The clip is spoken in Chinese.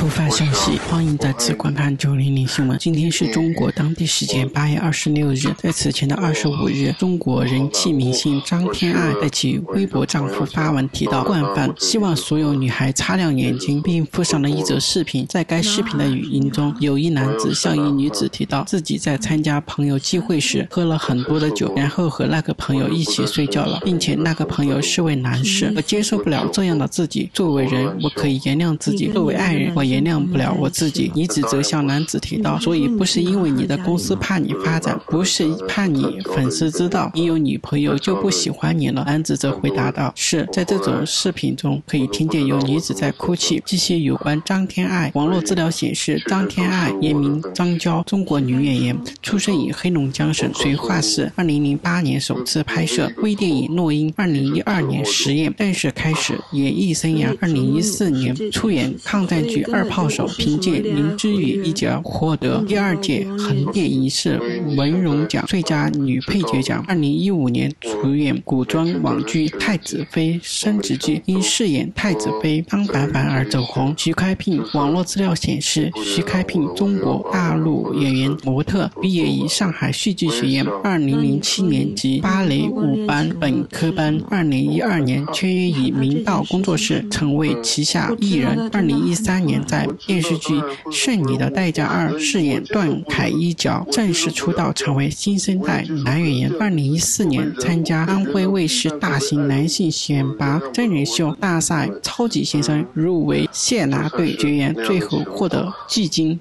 突发消息，欢迎再次观看九零零新闻。今天是中国当地时间八月二十六日，在此前的二十五日，中国人气明星张天爱在其微博账户发文提到惯犯，希望所有女孩擦亮眼睛，并附上了一则视频。在该视频的语音中，有一男子向一女子提到自己在参加朋友聚会时喝了很多的酒，然后和那个朋友一起睡觉了，并且那个朋友是位男士。我接受不了这样的自己，作为人，我可以原谅自己；作为爱人，我原谅不了我自己。女子则向男子提到，所以不是因为你的公司怕你发展，不是怕你粉丝知道你有女朋友就不喜欢你了。男子则回答道：“是在这种视频中可以听见有女子在哭泣。”这些有关张天爱，网络资料显示，张天爱原名张娇，中国女演员，出生于黑龙江省绥化市。二零零八年首次拍摄微电影《诺音》，二零一二年实验正式开始演艺生涯。二零一四年出演抗战剧《二二炮手》，凭借《林之雨》一角获得第二届横店影视文荣奖最佳女配角奖。二零一五年主演古装网剧《太子妃升职记》，因饰演太子妃张凡凡而走红。徐开闢网络资料显示，徐开闢中国大陆演员、模特，毕业于上海戏剧学院，二零零七年及芭蕾舞班本科班，二零一二年签约于明道工作室，成为旗下艺人。二零一三年在电视剧《剩你的代价二》饰演段凯一角，正式出道成为新生代男演员。二零一四年参加安徽卫视大型男性选拔真人秀大赛《超级先生》，入围谢娜队学员，最后获得季军。